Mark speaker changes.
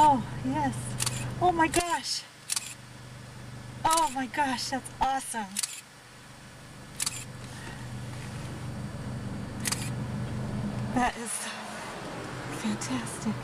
Speaker 1: Oh Yes. Oh my gosh. Oh my gosh, that's awesome. That is fantastic.